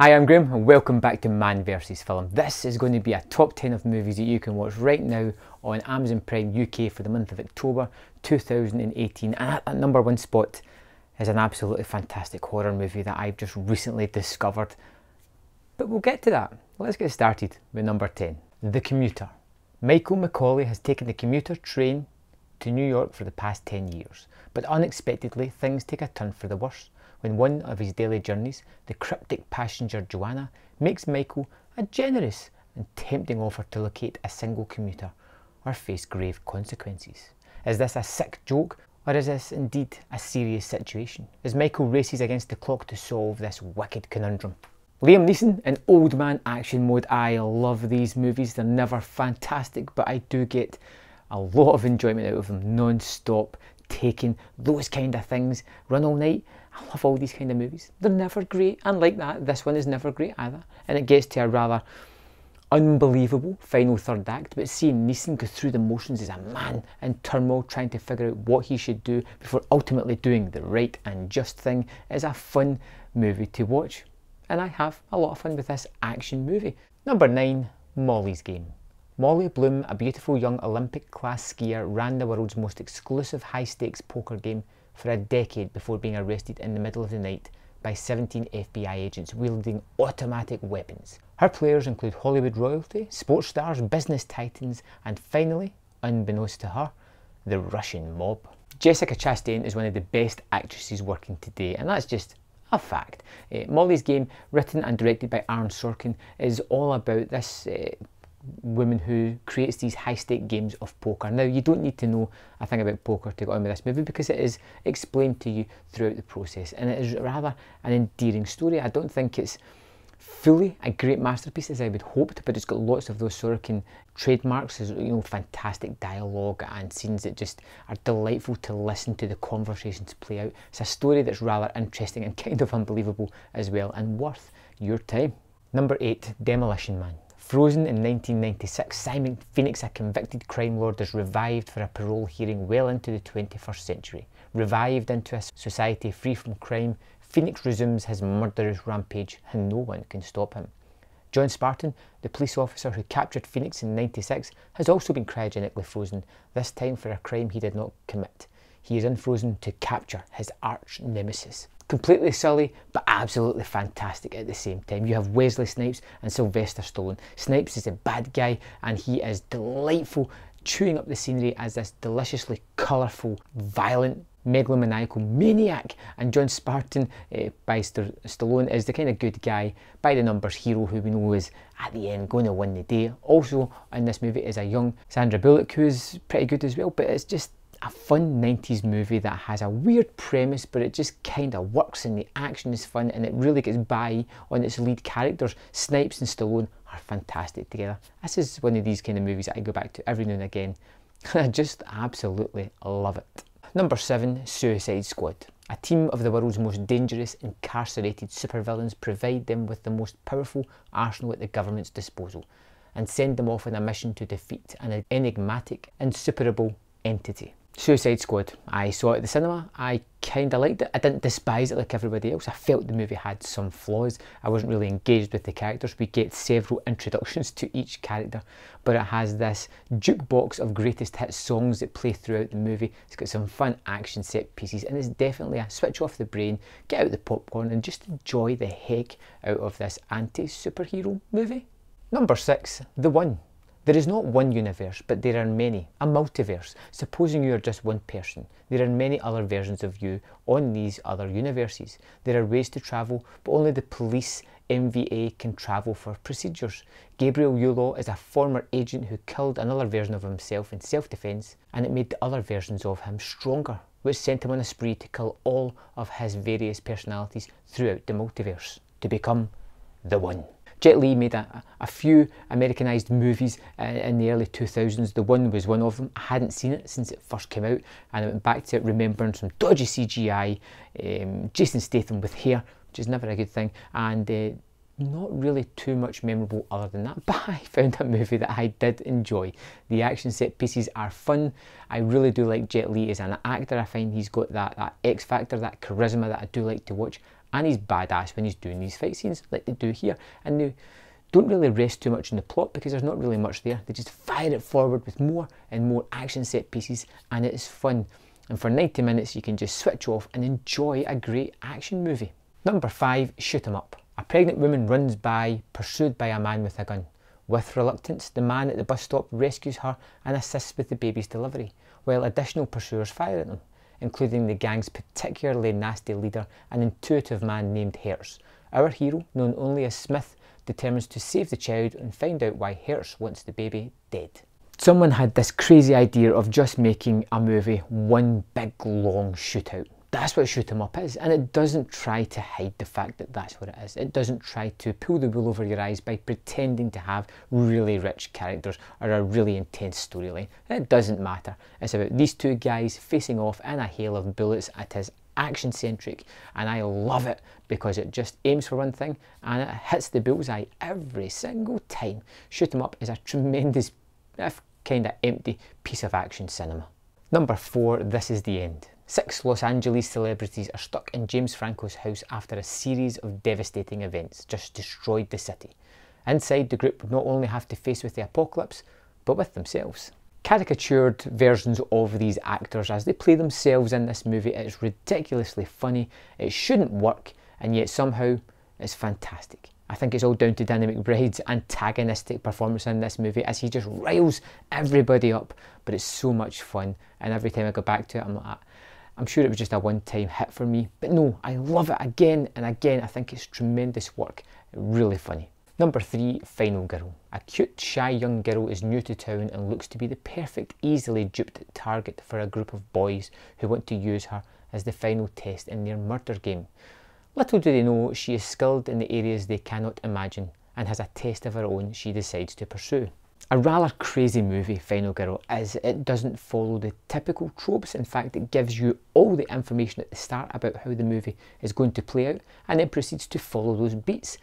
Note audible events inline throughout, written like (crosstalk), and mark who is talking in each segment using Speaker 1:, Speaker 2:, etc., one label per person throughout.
Speaker 1: Hi, I'm Graham and welcome back to Man vs Film. This is going to be a top 10 of movies that you can watch right now on Amazon Prime UK for the month of October 2018. And at that number one spot is an absolutely fantastic horror movie that I've just recently discovered. But we'll get to that. Let's get started with number 10 The Commuter. Michael MacCauley has taken the commuter train to New York for the past 10 years, but unexpectedly things take a turn for the worse when one of his daily journeys, the cryptic passenger Joanna, makes Michael a generous and tempting offer to locate a single commuter or face grave consequences. Is this a sick joke or is this indeed a serious situation? As Michael races against the clock to solve this wicked conundrum. Liam Neeson in old man action mode. I love these movies. They're never fantastic, but I do get a lot of enjoyment out of them non-stop, taking those kind of things, run all night, I love all these kind of movies. They're never great, and like that, this one is never great either. And it gets to a rather unbelievable final third act, but seeing Neeson go through the motions as a man in turmoil trying to figure out what he should do before ultimately doing the right and just thing is a fun movie to watch. And I have a lot of fun with this action movie. Number 9 Molly's Game. Molly Bloom, a beautiful young Olympic class skier, ran the world's most exclusive high stakes poker game for a decade before being arrested in the middle of the night by 17 FBI agents wielding automatic weapons. Her players include Hollywood royalty, sports stars, business titans, and finally, unbeknownst to her, the Russian mob. Jessica Chastain is one of the best actresses working today, and that's just a fact. Uh, Molly's Game, written and directed by Aaron Sorkin, is all about this uh, woman who creates these high stake games of poker. Now, you don't need to know a thing about poker to get on with this movie because it is explained to you throughout the process and it is rather an endearing story. I don't think it's fully a great masterpiece as I would hoped, but it's got lots of those Sorkin trademarks, as you know, fantastic dialogue and scenes that just are delightful to listen to the conversations play out. It's a story that's rather interesting and (laughs) kind of unbelievable as well and worth your time. Number eight, Demolition Man. Frozen in 1996, Simon Phoenix, a convicted crime lord, is revived for a parole hearing well into the 21st century. Revived into a society free from crime, Phoenix resumes his murderous rampage and no one can stop him. John Spartan, the police officer who captured Phoenix in 96, has also been cryogenically frozen, this time for a crime he did not commit. He is unfrozen to capture his arch nemesis completely silly but absolutely fantastic at the same time. You have Wesley Snipes and Sylvester Stallone. Snipes is a bad guy and he is delightful, chewing up the scenery as this deliciously colourful, violent, megalomaniacal maniac. And John Spartan uh, by St Stallone is the kind of good guy, by the numbers hero who we know is at the end going to win the day. Also in this movie is a young Sandra Bullock who is pretty good as well, but it's just a fun 90s movie that has a weird premise but it just kind of works and the action is fun and it really gets by on its lead characters. Snipes and Stallone are fantastic together. This is one of these kind of movies that I go back to every now and again (laughs) I just absolutely love it. Number 7 Suicide Squad. A team of the world's most dangerous incarcerated supervillains provide them with the most powerful arsenal at the government's disposal and send them off on a mission to defeat an enigmatic, insuperable entity. Suicide Squad. I saw it at the cinema. I kind of liked it. I didn't despise it like everybody else. I felt the movie had some flaws. I wasn't really engaged with the characters. We get several introductions to each character, but it has this jukebox of greatest hit songs that play throughout the movie. It's got some fun action set pieces, and it's definitely a switch off the brain, get out the popcorn, and just enjoy the heck out of this anti superhero movie. Number six, The One. There is not one universe, but there are many, a multiverse. Supposing you are just one person, there are many other versions of you on these other universes. There are ways to travel, but only the police MVA can travel for procedures. Gabriel Yulaw is a former agent who killed another version of himself in self-defense, and it made the other versions of him stronger, which sent him on a spree to kill all of his various personalities throughout the multiverse, to become the one. Jet Li made a, a few Americanized movies uh, in the early 2000s. The one was one of them. I hadn't seen it since it first came out, and I went back to it remembering some dodgy CGI, um, Jason Statham with hair, which is never a good thing, and uh, not really too much memorable other than that, (laughs) but I found a movie that I did enjoy. The action set pieces are fun. I really do like Jet Li as an actor. I find he's got that, that X factor, that charisma that I do like to watch. And he's badass when he's doing these fight scenes like they do here. And they don't really rest too much in the plot because there's not really much there. They just fire it forward with more and more action set pieces, and it is fun. And for 90 minutes, you can just switch off and enjoy a great action movie. Number five, shoot 'em up. A pregnant woman runs by, pursued by a man with a gun. With reluctance, the man at the bus stop rescues her and assists with the baby's delivery, while additional pursuers fire at them, including the gang's particularly nasty leader, an intuitive man named Hertz. Our hero, known only as Smith, determines to save the child and find out why Hertz wants the baby dead. Someone had this crazy idea of just making a movie one big long shootout that's what shoot 'em up is and it doesn't try to hide the fact that that's what it is. It doesn't try to pull the wool over your eyes by pretending to have really rich characters or a really intense storyline. It doesn't matter. It's about these two guys facing off in a hail of bullets it is action centric and I love it because it just aims for one thing and it hits the bullseye every single time. Shoot 'em up is a tremendous if kind of empty piece of action cinema. Number four this is the end Six Los Angeles celebrities are stuck in James Franco's house after a series of devastating events just destroyed the city. Inside, the group would not only have to face with the apocalypse, but with themselves. Caricatured versions of these actors as they play themselves in this movie, it's ridiculously funny, it shouldn't work, and yet somehow it's fantastic. I think it's all down to Danny McBride's antagonistic performance in this movie as he just riles everybody up, but it's so much fun, and every time I go back to it, I'm like, I'm sure it was just a one-time hit for me, but no, I love it again and again. I think it's tremendous work, really funny. Number three, Final Girl. A cute, shy young girl is new to town and looks to be the perfect, easily duped target for a group of boys who want to use her as the final test in their murder game. Little do they know she is skilled in the areas they cannot imagine and has a test of her own she decides to pursue. A rather crazy movie, Final Girl, as it doesn't follow the typical tropes. In fact, it gives you all the information at the start about how the movie is going to play out and then proceeds to follow those beats.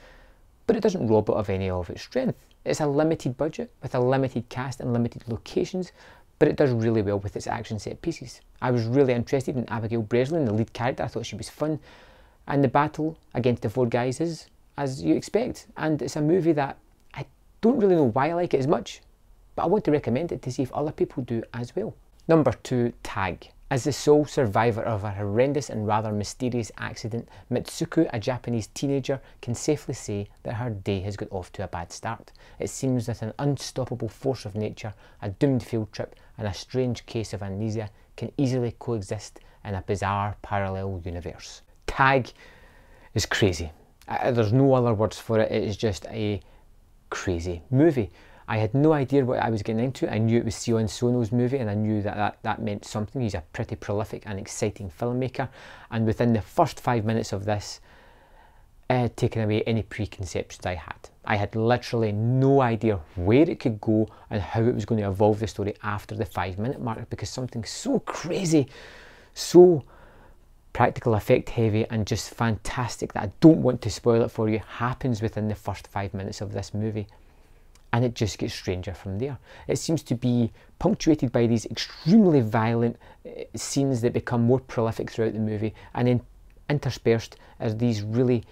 Speaker 1: But it doesn't rob it of any of its strength. It's a limited budget with a limited cast and limited locations, but it does really well with its action set pieces. I was really interested in Abigail Breslin, the lead character. I thought she was fun. And the battle against the four guys is as you expect. And it's a movie that don't really know why I like it as much, but I want to recommend it to see if other people do as well. Number two, Tag. As the sole survivor of a horrendous and rather mysterious accident, Mitsuko, a Japanese teenager, can safely say that her day has got off to a bad start. It seems that an unstoppable force of nature, a doomed field trip, and a strange case of amnesia can easily coexist in a bizarre parallel universe. Tag is crazy. Uh, there's no other words for it. It is just a crazy movie. I had no idea what I was getting into. I knew it was Sion Sono's movie and I knew that, that that meant something. He's a pretty prolific and exciting filmmaker. And within the first five minutes of this, it had taken away any preconceptions I had. I had literally no idea where it could go and how it was going to evolve the story after the five minute mark because something so crazy, so practical effect heavy and just fantastic that I don't want to spoil it for you happens within the first five minutes of this movie and it just gets stranger from there. It seems to be punctuated by these extremely violent uh, scenes that become more prolific throughout the movie and then interspersed as these really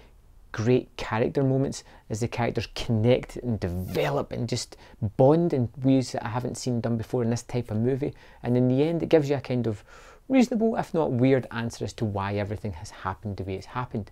Speaker 1: great character moments as the characters connect and develop and just bond in ways that I haven't seen done before in this type of movie and in the end it gives you a kind of reasonable, if not weird, answer as to why everything has happened the way it's happened.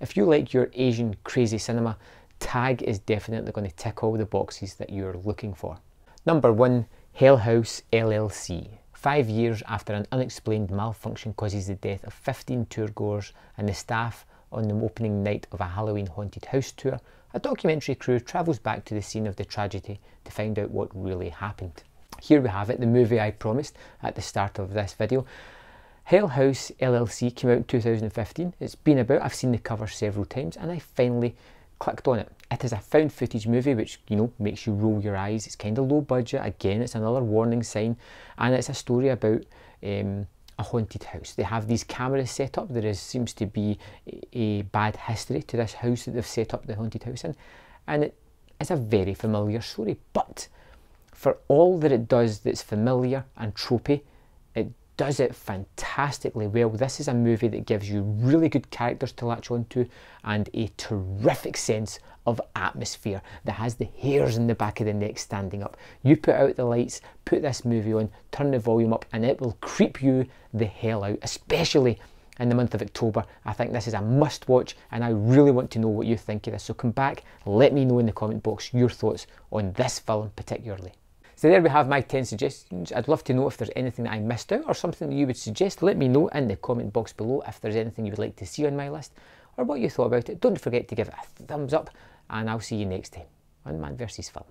Speaker 1: If you like your Asian crazy cinema, Tag is definitely going to tick all the boxes that you're looking for. Number one, Hell House LLC. Five years after an unexplained malfunction causes the death of 15 tour goers and the staff on the opening night of a Halloween haunted house tour, a documentary crew travels back to the scene of the tragedy to find out what really happened. Here we have it, the movie I promised at the start of this video. Hell House LLC came out in 2015. It's been about, I've seen the cover several times and I finally clicked on it. It is a found footage movie which, you know, makes you roll your eyes. It's kind of low budget. Again, it's another warning sign. And it's a story about um, a haunted house. They have these cameras set up. There is, seems to be a, bad history to this house that they've set up the haunted house in. And it is a very familiar story. But for all that it does that's familiar and tropey, it does it fantastically well. This is a movie that gives you really good characters to latch onto and a terrific sense of atmosphere that has the hairs in the back of the neck standing up. You put out the lights, put this movie on, turn the volume up, and it will creep you the hell out, especially in the month of October. I think this is a must watch and I really want to know what you think of this. So come back, let me know in the comment box your thoughts on this film particularly. So there we have my 10 suggestions. I'd love to know if there's anything that I missed out or something that you would suggest. Let me know in the comment box below if there's anything you would like to see on my list or what you thought about it. Don't forget to give it a thumbs up and I'll see you next time on Man vs Film.